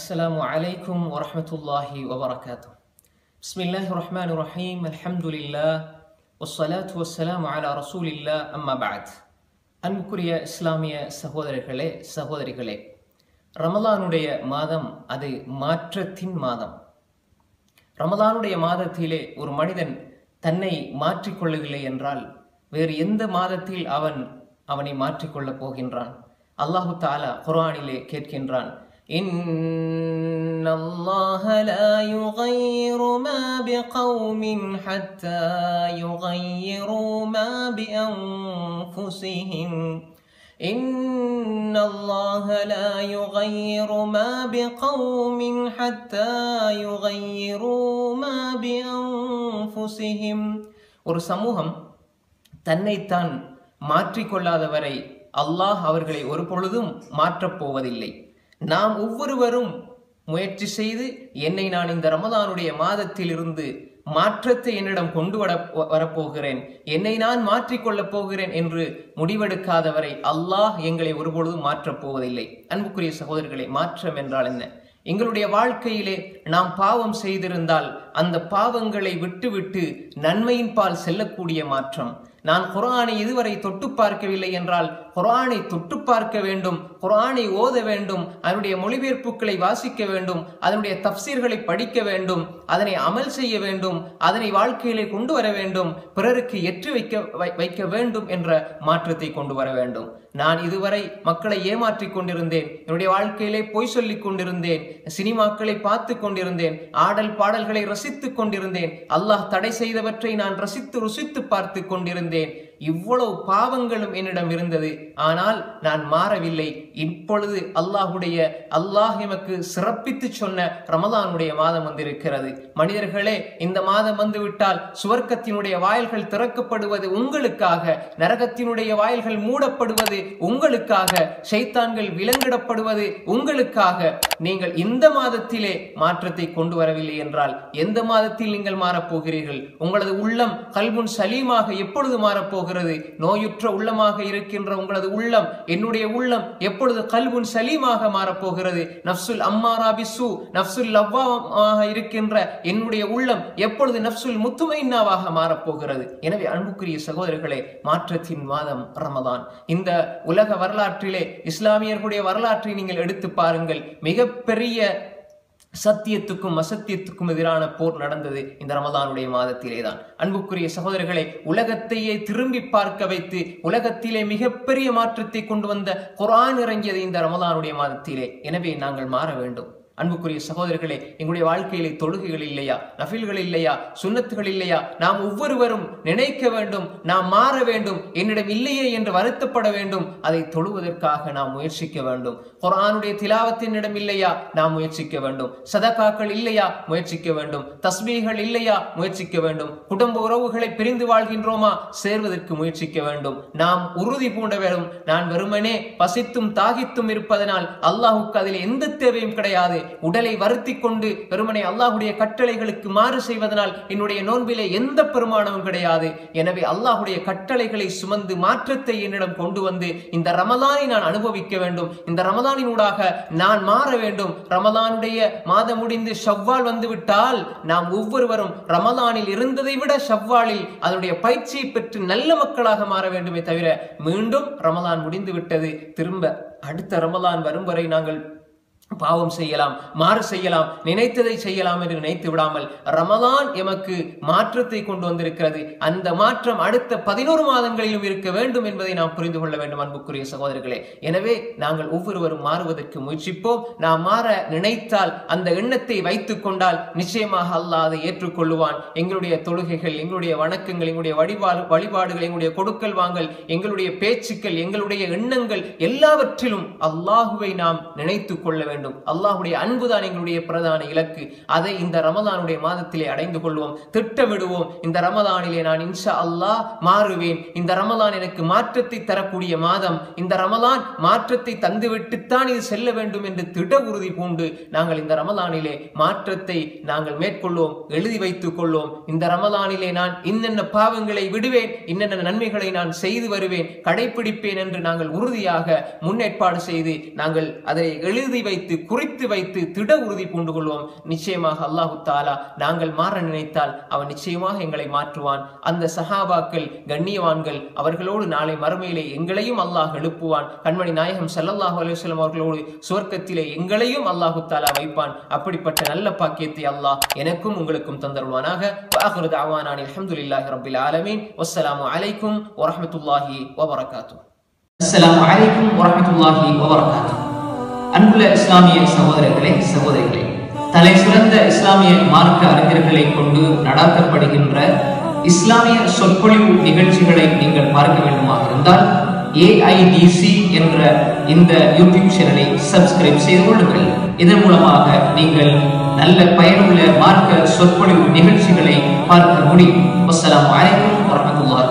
السلام عليكم ورحمة الله وبركاته بسم الله الرحمن الرحيم الحمد لله والصلاة والسلام على رسول الله أما بعد அன்புக்குரிய இஸ்லாமிய சகோதரர்களே சகோதரிகளே ரமலானுடைய மாதம் அது மாற்றத்தின் மாதம் ரமலானுடைய மாதத்திலே ஒரு மனிதன் தன்னை மாற்றிக்கொள்ளவில்லை என்றால் வேறு எந்த மாதத்தில் அவன் அவனை மாற்றிக்கொள்ளப் போகின்றான் அல்லாஹு தாலா குர்ஆனிலே கேட்கின்றான் إن الله لا يغير ما بقوم حتى يغيروا ما بأنفسهم إن الله لا يغير ما بقوم حتى يغيروا ما بأنفسهم ஒரு சமூகம் தன்னைத்தான் மாற்றிக்கொள்ளாதவரை அல்லாஹ் அவர்களை ஒரு பொழுதும் மாற்றப் போவதில்லை நாம் ஒவ்வொருவரும் முயற்சி செய்து என்னை நான் இந்த ரமதானுடைய மாதத்தில் இருந்து மாற்றத்தை என்னிடம் கொண்டு வர வரப்போகிறேன். என்னை நான் மாற்றிக்கொள்ளப் போகிறேன் என்று முடிவெடுக்காதவரை அல்லாஹ் எங்களை ஒருபொழுதும் மாற்றப் போவதில்லை. அன்புக்குரிய சகோதரர்களை மாற்றம் என்றால் என்ன? எங்களுடைய வாழ்க்கையிலே நாம் பாவம் செய்திருந்தால் அந்த பாவங்களை விட்டுவிட்டு நன்மையின் பால் செல்லக்கூடிய மாற்றம். நான் குரானை இதுவரை தொட்டு பார்க்கவில்லை என்றால் குரானை தொட்டு பார்க்க வேண்டும் குரானை ஓத வேண்டும் அதனுடைய மொழிபெயர்ப்புகளை வாசிக்க வேண்டும் அதனுடைய தப்சீர்களை படிக்க வேண்டும் அதனை அமல் செய்ய வேண்டும் அதனை வாழ்க்கையிலே கொண்டு வர வேண்டும் பிறருக்கு எற்று வைக்க வைக்க வேண்டும் என்ற மாற்றத்தை கொண்டு வர வேண்டும். நான் இதுவரை மக்களை ஏமாற்றி கொண்டிருந்தேன் என்னுடைய வாழ்க்கையிலே பொய் சொல்லிக் கொண்டிருந்தேன் சினிமாக்களை பார்த்து கொண்டிருந்தேன் ஆடல் பாடல்களை ரசித்துக் கொண்டிருந்தேன் அல்லாஹ் தடை செய்தவற்றை நான் ரசித்து ருசித்து பார்த்து கொண்டிருந்தேன். donde இவ்வளவு பாவங்களும் என்னிடம் இருந்தது. ஆனால் நான் மாறவில்லை. இப்பொழுது அல்லாஹுடைய அல்லாஹ் எமக்கு சிறப்பித்து சொன்ன ரமதானுடைய மாதம் வந்திருக்கிறது. மனிதர்களே இந்த மாதம் வந்துவிட்டால் சுவர்க்கத்தினுடைய வாயில்கள் திறக்கப்படுவது உங்களுக்காக நரகத்தினுடைய வாயில்கள் மூடப்படுவது உங்களுக்காக சைத்தான்கள் விலங்கிடப்படுவது உங்களுக்காக. நீங்கள் இந்த மாதத்திலே மாற்றத்தை கொண்டு வரவில்லை என்றால் எந்த மாதத்தில் நீங்கள் மாறப்போகிறீர்கள்? உங்களது உள்ளம் கல்முன் சலீமாக எப்பொழுது மாறப்போகிறது? நோயுற்ற உள்ளமாக இருக்கின்ற உங்களது உள்ளம் என்னுடைய உள்ளம் எப்பொழுது கல்வன் சலீமாக மாறப்போகிறது. நப்சுல் அம்மாராபிசு நப்சுல் லவ்வாவாக இருக்கின்ற என்னுடைய உள்ளம் எப்பொழுது நப்சுல் முத்துமைன்னாவாக மாறப்போகிறது. எனவே அன்புக்குரிய சகோதரர்களே மாற்றத்தின் மாதம் ரமதான். இந்த உலக வரலாற்றிலே இஸ்லாமியர்களுடைய வரலாற்றை நீங்கள் எடுத்து பாருங்கள். மிகப்பெரிய சத்தியத்துக்கும் அசத்தியத்துக்கும் எதிரான போர் நடந்தது இந்த ரமதானுடைய மாதத்திலே தான் அன்புக்குரிய சகோதரர்களை உலகத்தையே திரும்பி பார்க்க வைத்து உலகத்திலே மிகப்பெரிய மாற்றத்தை கொண்டு வந்த குரான் இறங்கியது இந்த ரமதானுடைய மாதத்திலே. எனவே நாங்கள் மாற வேண்டும். அன்புக்குரிய சகோதரர்களே எங்களுடைய வாழ்க்கையிலே தொழுகைகள் இல்லையா? நஃபில்கள் இல்லையா? சுண்ணத்துகள் இல்லையா? நாம் ஒவ்வொருவரும் நினைக்க வேண்டும் நாம் மாற வேண்டும் என்னிடம் இல்லையே என்று வருத்தப்பட வேண்டும். அதை தொழுவதற்காக நாம் முயற்சிக்க வேண்டும். குரானுடைய திலாவத்தினிடம் இல்லையா? நாம் முயற்சிக்க வேண்டும். சதகாக்கள் இல்லையா? முயற்சிக்க வேண்டும். தஸ்மீகள் இல்லையா? முயற்சிக்க வேண்டும். குடும்ப உறவுகளை பிரிந்து வாழ்கின்றோமா? சேர்வதற்கு முயற்சிக்க வேண்டும். நாம் உறுதி பூண்ட வேண்டும் நான் வெறுமனே பசித்தும் தாகித்தும் இருப்பதனால் அல்லாஹுக்கு அதில் எந்த தேவையும் கிடையாது. உடலை வருத்தி கொண்டு பெருமனை அல்லாஹுடைய கட்டளைகளுக்கு மாறு செய்வதனால் என்னுடைய நோன்பிலே எந்த பெருமானமும் கிடையாது. எனவே அல்லாஹுடைய கட்டளைகளை சுமந்து மாற்றத்தை என்னிடம் கொண்டு வந்து இந்த ரமலானை நான் அனுபவிக்க வேண்டும். இந்த ரமலானினூடாக நான் மாற வேண்டும். ரமலானுடைய மாதம் முடிந்து ஷவ்வால் வந்துவிட்டால் நாம் ஒவ்வொருவரும் ரமலானில் இருந்ததை விட ஷவ்வாலில் அதனுடைய பயிற்சியை பெற்று நல்ல மக்களாக மாற வேண்டுமே தவிர மீண்டும் ரமலான் முடிந்து விட்டது திரும்ப அடுத்த ரமலான் வரும் வரை நாங்கள் பாவம் செய்யலாம் மாறு செய்யலாம் நினைத்ததை செய்யலாம் என்று நினைத்து விடாமல் ரமதான் எமக்கு மாற்றத்தை கொண்டு வந்திருக்கிறது. அந்த மாற்றம் அடுத்த பதினோரு மாதங்களிலும் இருக்க வேண்டும் என்பதை நாம் புரிந்து கொள்ள வேண்டும் அன்புக்குரிய சகோதரர்களே. எனவே நாங்கள் ஒவ்வொருவரும் மாறுவதற்கு முயற்சிப்போம். நாம் மாற நினைத்தால் அந்த எண்ணத்தை வைத்துக் கொண்டால் நிச்சயமாக அல்லாஹ் அதை ஏற்றுக்கொள்ளுவான். எங்களுடைய தொழுகைகள் எங்களுடைய வணக்கங்கள் எங்களுடைய வழிபாடு வழிபாடுகள் எங்களுடைய கொடுக்கல் வாங்கல் எங்களுடைய பேச்சுக்கள் எங்களுடைய எண்ணங்கள் எல்லாவற்றிலும் அல்லாஹுவை நாம் நினைத்து கொள்ள வேண்டும். வேண்டும். அல்லாஹுடைய அன்புதான் எங்களுடைய பிரதான இலக்கு. அதை இந்த ரமதானுடைய மாதத்திலே அடைந்து கொள்வோம். திட்டமிடுவோம். இந்த ரமதானிலே நான் இன்ஷா அல்லாஹ் மாறுவேன். இந்த ரமதான் எனக்கு மாற்றத்தை தரக்கூடிய மாதம். இந்த ரமதான் மாற்றத்தை தந்துவிட்டுத்தான் இது செல்ல வேண்டும் என்று திட உறுதி பூண்டு நாங்கள் இந்த ரமதானிலே மாற்றத்தை நாங்கள் மேற்கொள்வோம். எழுதி வைத்துக் கொள்வோம். இந்த ரமதானிலே நான் இன்னென்ன பாவங்களை விடுவேன் இன்னென்ன நன்மைகளை நான் செய்து வருவேன் கடைபிடிப்பேன் என்று நாங்கள் உறுதியாக முன்னேற்பாடு செய்து நாங்கள் அதை எழுதி வைத்து வைத்து குறித்து வைத்து திட உறுதி பூண்டு கொள்வோம். நிச்சயமாக அல்லாஹு தாலா நாங்கள் மாற நினைத்தால் அவன் நிச்சயமாக எங்களை மாற்றுவான். அந்த சஹாபாக்கள் கண்ணியவான்கள் அவர்களோடு நாளை மறுமையிலே எங்களையும் அல்லாஹ் எழுப்புவான். கண்மணி நாயகம் ஸல்லல்லாஹு அலுவலம் அவர்களோடு சுவர்க்கத்திலே எங்களையும் அல்லாஹு தாலா வைப்பான். அப்படிப்பட்ட நல்ல பாக்கியத்தை அல்லாஹ் எனக்கும் உங்களுக்கும் தந்தருவானாக வாஹிரு தஅவானா அல்ஹம்துலில்லாஹி ரப்பில் ஆலமீன். வஸ்ஸலாமு அலைக்கும் வரமத்துல்லாஹி வபரகாத்து السلام عليكم அலைக்கும் الله وبركاته அன்புள்ள இஸ்லாமிய சகோதரர்களே சகோதரிகளே தலை சிறந்த இஸ்லாமிய மார்க்க அறிஞர்களை கொண்டு நடாத்தப்படுகின்ற இஸ்லாமிய சொற்பொழிவு நிகழ்ச்சிகளை நீங்கள் பார்க்க வேண்டுமாக இருந்தால் ஏஐடிசி என்ற இந்த யூடியூப் சேனலை சப்ஸ்கிரைப் செய்து கொள்ளுங்கள். இதன் மூலமாக நீங்கள் நல்ல பயனுள்ள மார்க்க சொற்பொழிவு நிகழ்ச்சிகளை பார்க்க முடியும். அஸ்லாம் வலைக்கம் வரமத்துல்லாஹ்